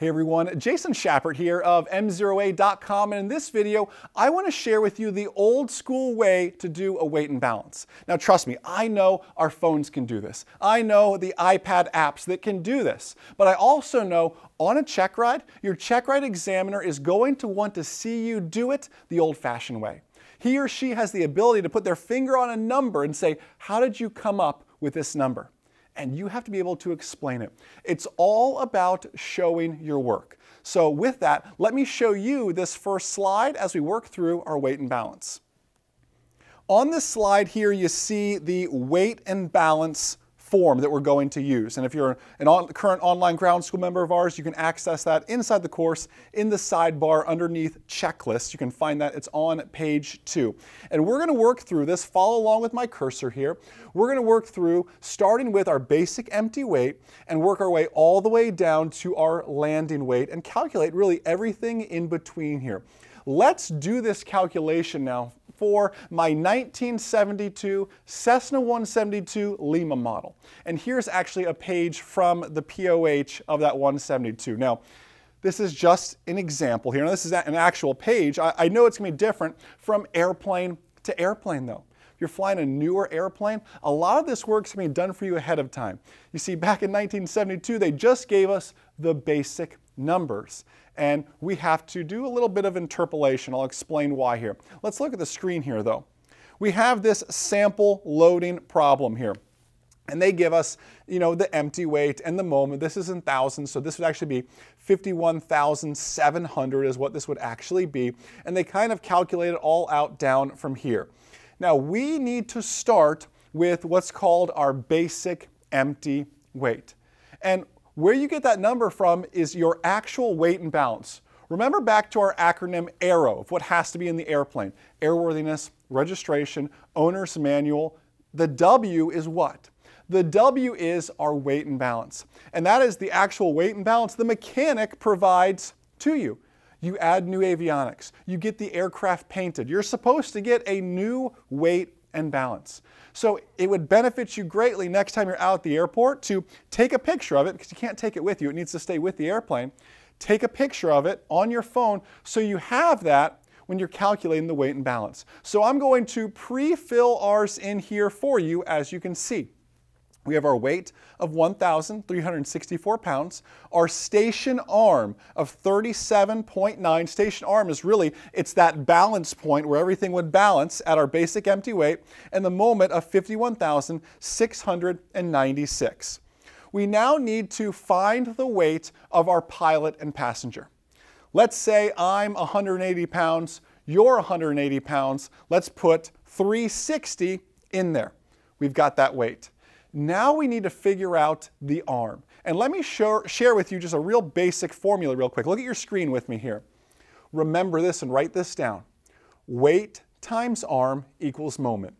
Hey everyone, Jason Schappert here of M0A.com and in this video I want to share with you the old school way to do a weight and balance. Now trust me, I know our phones can do this. I know the iPad apps that can do this. But I also know on a check ride, your check ride examiner is going to want to see you do it the old fashioned way. He or she has the ability to put their finger on a number and say, how did you come up with this number? And you have to be able to explain it. It's all about showing your work. So with that, let me show you this first slide as we work through our weight and balance. On this slide here, you see the weight and balance form that we're going to use. And if you're an on, current online ground school member of ours, you can access that inside the course in the sidebar underneath checklist. You can find that, it's on page two. And we're gonna work through this, follow along with my cursor here. We're gonna work through starting with our basic empty weight and work our way all the way down to our landing weight and calculate really everything in between here. Let's do this calculation now for my 1972 Cessna 172 Lima model. And here's actually a page from the POH of that 172. Now, this is just an example here. Now, this is an actual page. I, I know it's going to be different from airplane to airplane, though. If you're flying a newer airplane, a lot of this work's to be done for you ahead of time. You see, back in 1972, they just gave us the basic numbers. And we have to do a little bit of interpolation. I'll explain why here. Let's look at the screen here though. We have this sample loading problem here. And they give us, you know, the empty weight and the moment. This is in thousands, so this would actually be 51,700 is what this would actually be. And they kind of calculate it all out down from here. Now we need to start with what's called our basic empty weight. And where you get that number from is your actual weight and balance. Remember back to our acronym ARROW of what has to be in the airplane. Airworthiness, registration, owner's manual. The W is what? The W is our weight and balance. And that is the actual weight and balance the mechanic provides to you. You add new avionics. You get the aircraft painted. You're supposed to get a new weight and balance. So it would benefit you greatly next time you're out at the airport to take a picture of it because you can't take it with you. It needs to stay with the airplane. Take a picture of it on your phone so you have that when you're calculating the weight and balance. So I'm going to pre-fill ours in here for you as you can see. We have our weight of 1,364 pounds, our station arm of 37.9. Station arm is really, it's that balance point where everything would balance at our basic empty weight, and the moment of 51,696. We now need to find the weight of our pilot and passenger. Let's say I'm 180 pounds, you're 180 pounds. Let's put 360 in there. We've got that weight. Now we need to figure out the arm. And let me share with you just a real basic formula real quick. Look at your screen with me here. Remember this and write this down. Weight times arm equals moment.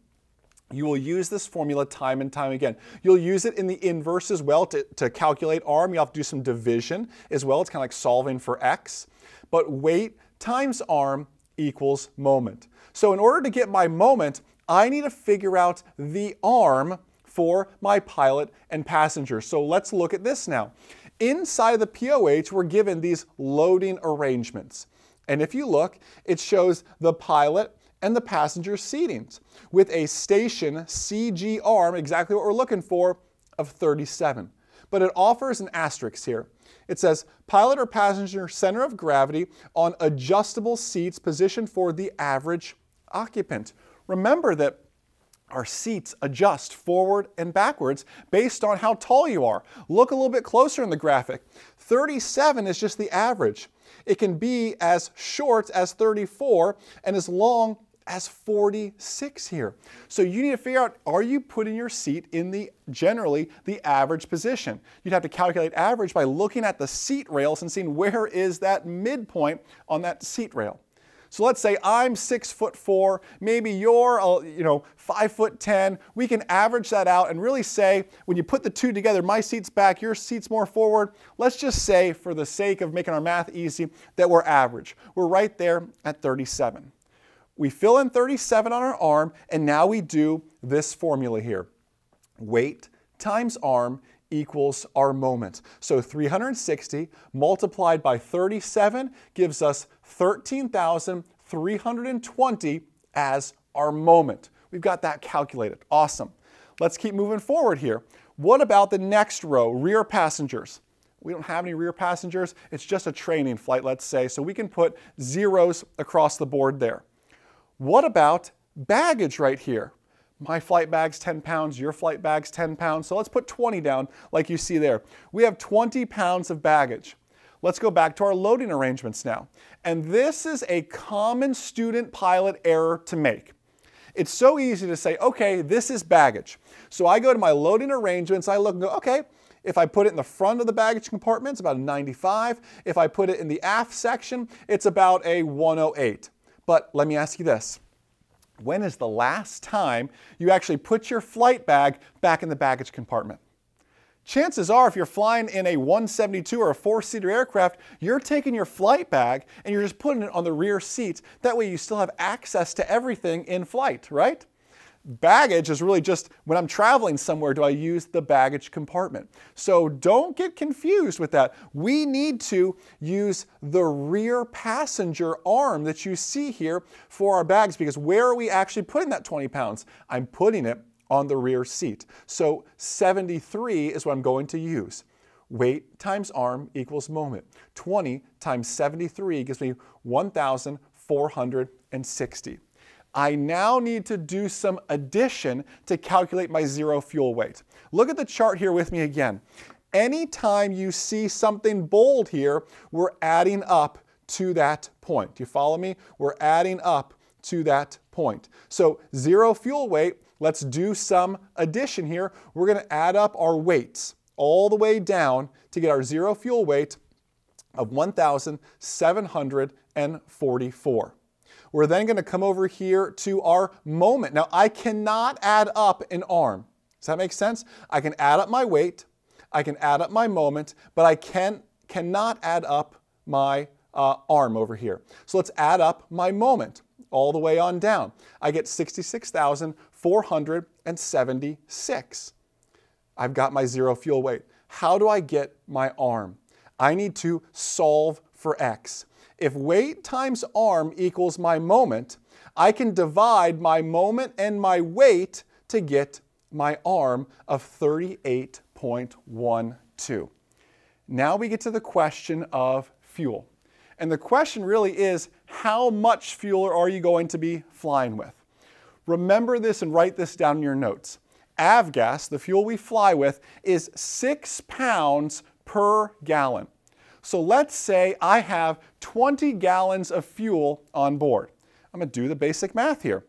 You will use this formula time and time again. You'll use it in the inverse as well to, to calculate arm. You'll have to do some division as well. It's kind of like solving for x. But weight times arm equals moment. So in order to get my moment, I need to figure out the arm for my pilot and passenger. So let's look at this now. Inside the POH, we're given these loading arrangements. And if you look, it shows the pilot and the passenger seatings with a station CG arm, exactly what we're looking for, of 37. But it offers an asterisk here. It says pilot or passenger center of gravity on adjustable seats positioned for the average occupant. Remember that our seats adjust forward and backwards based on how tall you are. Look a little bit closer in the graphic. 37 is just the average. It can be as short as 34 and as long as 46 here. So you need to figure out, are you putting your seat in the, generally, the average position? You'd have to calculate average by looking at the seat rails and seeing where is that midpoint on that seat rail. So let's say I'm six foot four, maybe you're, uh, you know, five foot 10. We can average that out and really say, when you put the two together, my seat's back, your seat's more forward. Let's just say, for the sake of making our math easy, that we're average. We're right there at 37. We fill in 37 on our arm, and now we do this formula here. Weight times arm equals our moment. So 360 multiplied by 37 gives us 13,320 as our moment. We've got that calculated. Awesome. Let's keep moving forward here. What about the next row, rear passengers? We don't have any rear passengers. It's just a training flight, let's say, so we can put zeros across the board there. What about baggage right here? My flight bag's 10 pounds, your flight bag's 10 pounds, so let's put 20 down like you see there. We have 20 pounds of baggage. Let's go back to our loading arrangements now. And this is a common student pilot error to make. It's so easy to say, okay, this is baggage. So I go to my loading arrangements, I look and go, okay, if I put it in the front of the baggage compartment, it's about a 95. If I put it in the aft section, it's about a 108. But let me ask you this. When is the last time you actually put your flight bag back in the baggage compartment? Chances are, if you're flying in a 172 or a four-seater aircraft, you're taking your flight bag and you're just putting it on the rear seat. That way you still have access to everything in flight, right? Baggage is really just when I'm traveling somewhere, do I use the baggage compartment? So don't get confused with that. We need to use the rear passenger arm that you see here for our bags because where are we actually putting that 20 pounds? I'm putting it on the rear seat. So 73 is what I'm going to use. Weight times arm equals moment. 20 times 73 gives me 1,460. I now need to do some addition to calculate my zero fuel weight. Look at the chart here with me again. Anytime you see something bold here, we're adding up to that point. Do you follow me? We're adding up to that point. So zero fuel weight Let's do some addition here. We're going to add up our weights all the way down to get our zero fuel weight of 1,744. We're then going to come over here to our moment. Now, I cannot add up an arm. Does that make sense? I can add up my weight, I can add up my moment, but I can, cannot add up my uh, arm over here. So let's add up my moment all the way on down. I get 66,476. I've got my zero fuel weight. How do I get my arm? I need to solve for x. If weight times arm equals my moment, I can divide my moment and my weight to get my arm of 38.12. Now we get to the question of fuel. And the question really is, how much fuel are you going to be flying with? Remember this and write this down in your notes. Avgas, the fuel we fly with, is six pounds per gallon. So let's say I have 20 gallons of fuel on board. I'm going to do the basic math here.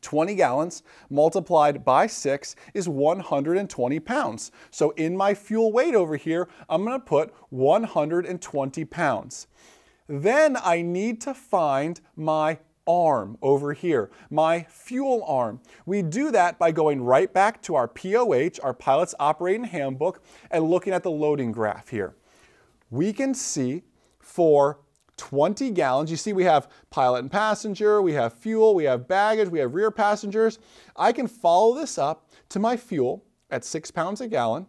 20 gallons multiplied by 6 is 120 pounds. So in my fuel weight over here, I'm going to put 120 pounds. Then I need to find my arm over here, my fuel arm. We do that by going right back to our POH, our Pilot's Operating Handbook, and looking at the loading graph here. We can see for 20 gallons, you see we have pilot and passenger, we have fuel, we have baggage, we have rear passengers. I can follow this up to my fuel at six pounds a gallon,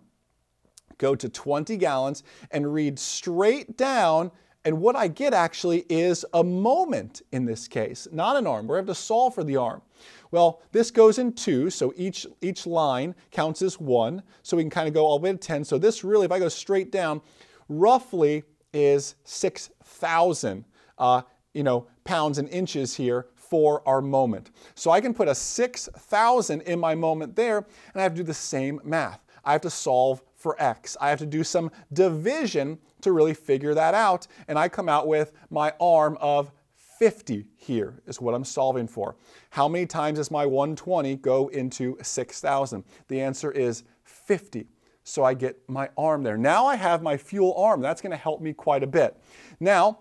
go to 20 gallons, and read straight down and what I get actually is a moment in this case, not an arm. We have to solve for the arm. Well, this goes in two, so each, each line counts as one. So we can kind of go all the way to 10. So this really, if I go straight down, roughly is 6,000 uh, you know, pounds and inches here for our moment. So I can put a 6,000 in my moment there, and I have to do the same math. I have to solve for x. I have to do some division to really figure that out. And I come out with my arm of 50 here is what I'm solving for. How many times does my 120 go into 6,000? The answer is 50. So I get my arm there. Now I have my fuel arm. That's going to help me quite a bit. Now,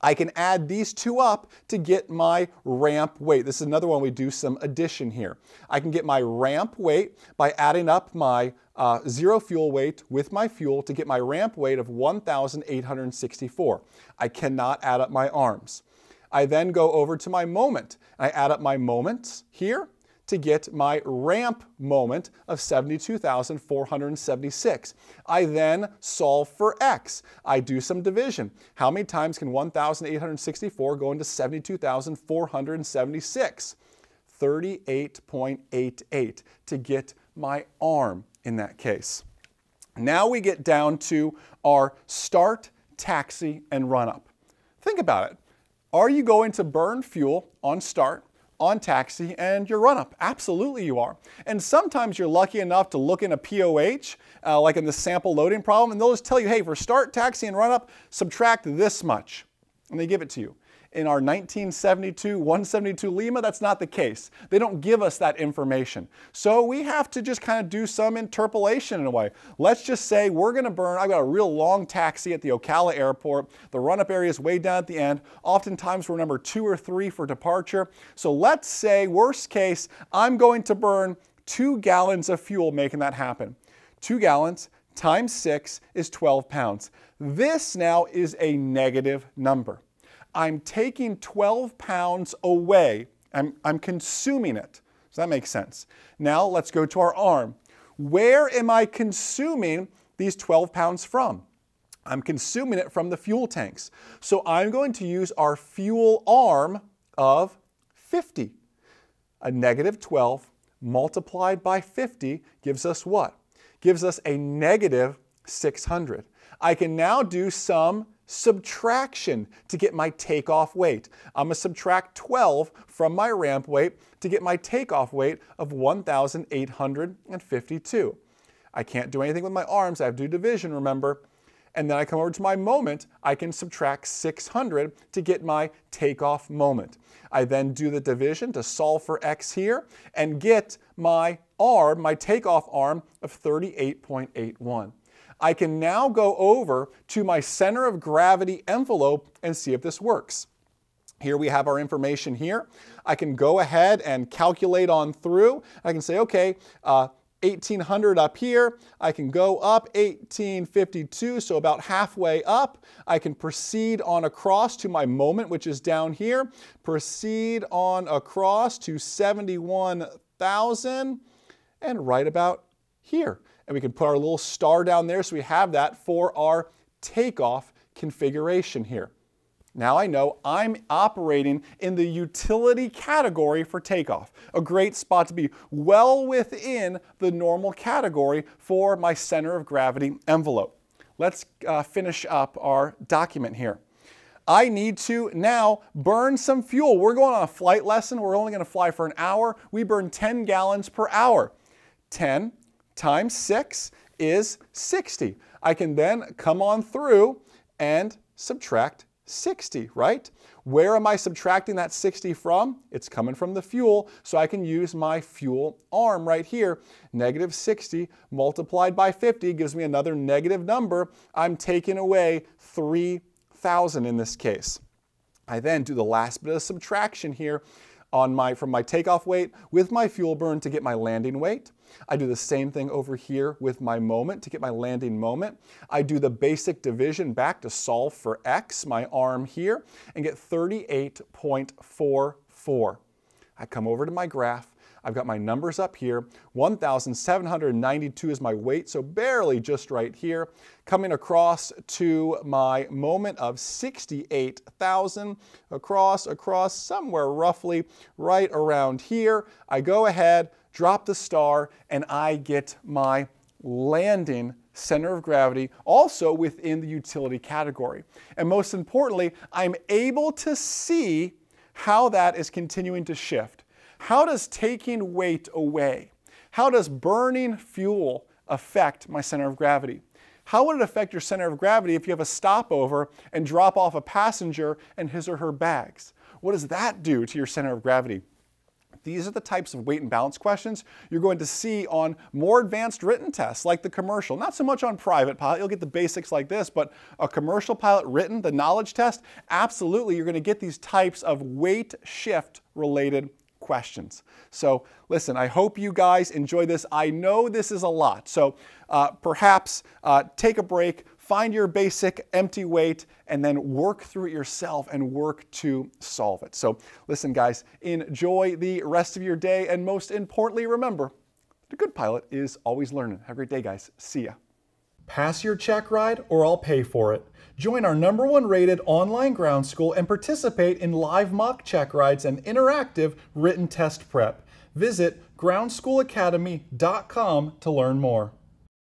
I can add these two up to get my ramp weight. This is another one we do some addition here. I can get my ramp weight by adding up my uh, zero fuel weight with my fuel to get my ramp weight of 1,864. I cannot add up my arms. I then go over to my moment. I add up my moments here to get my ramp moment of 72,476. I then solve for x. I do some division. How many times can 1,864 go into 72,476? 38.88 to get my arm in that case. Now we get down to our start, taxi, and run up. Think about it. Are you going to burn fuel on start, on taxi, and your run up? Absolutely you are. And sometimes you're lucky enough to look in a POH, uh, like in the sample loading problem, and they'll just tell you, hey, for start, taxi, and run up, subtract this much. And they give it to you in our 1972 172 Lima, that's not the case. They don't give us that information. So we have to just kind of do some interpolation in a way. Let's just say we're going to burn, I've got a real long taxi at the Ocala airport. The run-up area is way down at the end. Oftentimes we're number two or three for departure. So let's say, worst case, I'm going to burn two gallons of fuel making that happen. Two gallons times six is 12 pounds. This now is a negative number. I'm taking 12 pounds away. I'm, I'm consuming it. Does that make sense? Now let's go to our arm. Where am I consuming these 12 pounds from? I'm consuming it from the fuel tanks. So I'm going to use our fuel arm of 50. A negative 12 multiplied by 50 gives us what? Gives us a negative 600. I can now do some subtraction to get my takeoff weight. I'm going to subtract 12 from my ramp weight to get my takeoff weight of 1,852. I can't do anything with my arms. I have to do division, remember. And then I come over to my moment. I can subtract 600 to get my takeoff moment. I then do the division to solve for x here and get my arm, my takeoff arm of 38.81. I can now go over to my center of gravity envelope and see if this works. Here we have our information here. I can go ahead and calculate on through. I can say, okay, uh, 1800 up here. I can go up 1852, so about halfway up. I can proceed on across to my moment, which is down here. Proceed on across to 71,000 and right about here and we can put our little star down there so we have that for our takeoff configuration here. Now I know I'm operating in the utility category for takeoff. A great spot to be well within the normal category for my center of gravity envelope. Let's uh, finish up our document here. I need to now burn some fuel. We're going on a flight lesson. We're only going to fly for an hour. We burn 10 gallons per hour. 10 times 6 is 60. I can then come on through and subtract 60, right? Where am I subtracting that 60 from? It's coming from the fuel, so I can use my fuel arm right here. Negative 60 multiplied by 50 gives me another negative number. I'm taking away 3,000 in this case. I then do the last bit of subtraction here on my, from my takeoff weight with my fuel burn to get my landing weight. I do the same thing over here with my moment to get my landing moment. I do the basic division back to solve for x, my arm here, and get 38.44. I come over to my graph I've got my numbers up here. 1,792 is my weight, so barely just right here. Coming across to my moment of 68,000 across, across, somewhere roughly right around here. I go ahead, drop the star, and I get my landing center of gravity, also within the utility category. And most importantly, I'm able to see how that is continuing to shift. How does taking weight away, how does burning fuel affect my center of gravity? How would it affect your center of gravity if you have a stopover and drop off a passenger and his or her bags? What does that do to your center of gravity? These are the types of weight and balance questions you're going to see on more advanced written tests like the commercial. Not so much on private pilot, you'll get the basics like this, but a commercial pilot written, the knowledge test, absolutely you're going to get these types of weight shift related questions. So listen, I hope you guys enjoy this. I know this is a lot, so uh, perhaps uh, take a break, find your basic empty weight, and then work through it yourself and work to solve it. So listen, guys, enjoy the rest of your day, and most importantly, remember, the good pilot is always learning. Have a great day, guys. See ya. Pass your check ride or I'll pay for it. Join our number one rated online ground school and participate in live mock check rides and interactive written test prep. Visit groundschoolacademy.com to learn more.